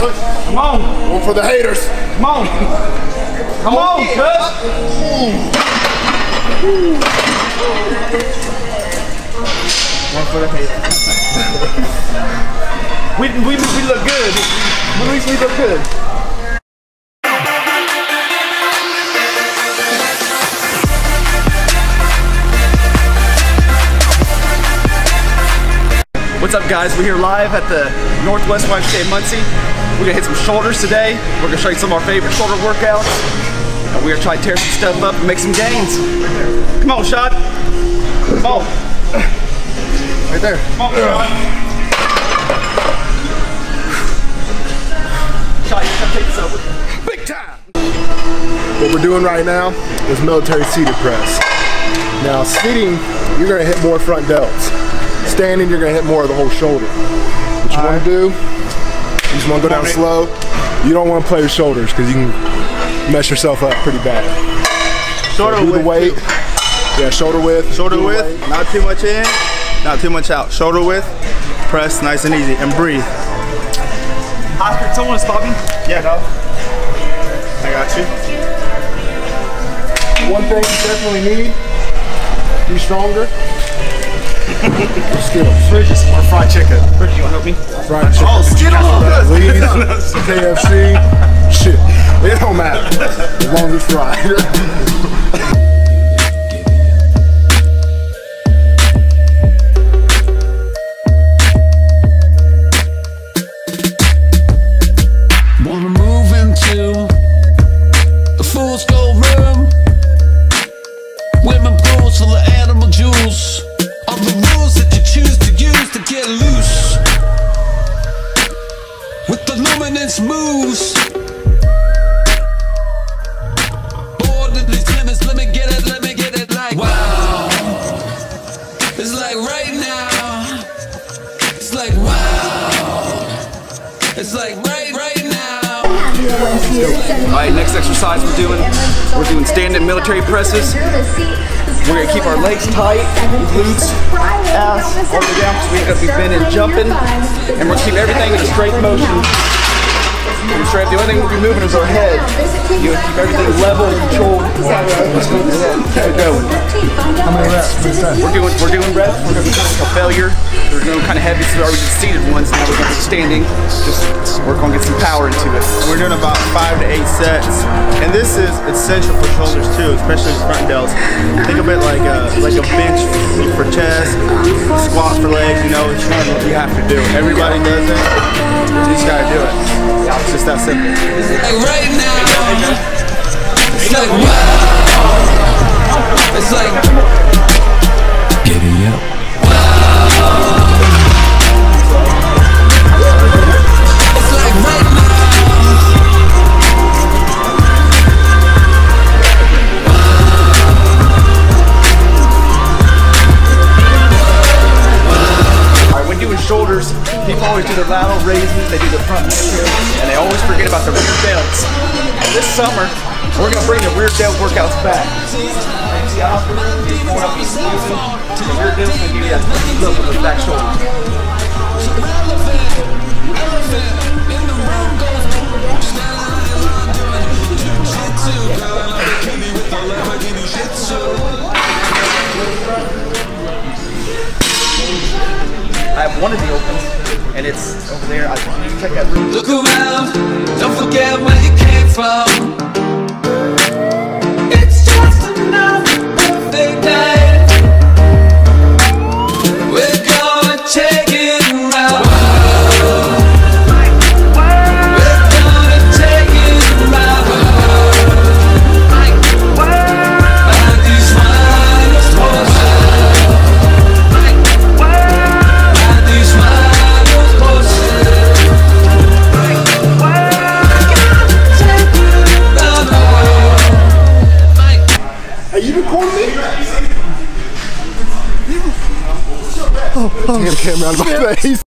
Come on. One for the haters. Come on. Come on, oh, cuz. One for the haters. we, we, we look good. At least we look good. What's up guys? We're here live at the Northwest YMCA Muncie. We're gonna hit some shoulders today. We're gonna show you some of our favorite shoulder workouts. And we're gonna try to tear some stuff up and make some gains. Come on, Shot. Come on. Right there. Come on, Shot. Take this over. Big time. What we're doing right now is military seated press. Now sitting, you're gonna hit more front delts. Standing, you're gonna hit more of the whole shoulder. What you wanna do, you just wanna go down slow. You don't wanna play with shoulders because you can mess yourself up pretty bad. Shoulder Do the width. weight. Yeah, shoulder width. Shoulder width, weight. not too much in, not too much out. Shoulder width, press nice and easy, and breathe. Oscar, someone stop me? Yeah, dog. I got you. One thing you definitely need, be stronger. Skills. Bridges or fried chicken? Bridges, you wanna help me? Fried chicken. Oh, Skittles! Lee's, KFC, shit. It don't matter. As long as it's fried. Choose to use to get loose. With the luminance moves. Bored of these limits, let me get it, let me get it like wow. It's like right now. It's like wow. It's like right. All right, next exercise we're doing, we're doing standing military presses. We're gonna keep our legs tight, glutes, ass, all the way down because we're gonna be bending, jumping, and we're gonna keep everything in a straight motion. And straight, the only thing we'll be moving is our head. You know, keep everything level, and controlled. Let's move the head, keep it going. How many reps? What's that? We're doing, we're doing reps, we're gonna be doing a failure. We're doing kind of heavy, so we already did seated ones, now we're gonna be standing. Just work on get some power into it. We're doing about five to eight sets, and this is essential for shoulders too, especially front delts. Think of it like a like a bench for chest, squat for legs. You know, it's not what you have to do. Everybody does it. You just gotta do it. It's just that simple. like right now. It's like wow. It's like people always do the lateral raises, they do the front military, and they always forget about the rear delts. This summer, we're gonna bring the rear delt workouts back. The rear delt's gonna give you that look of the back shoulder. Check. Look around, don't forget where you came from. Damn camera out of my face.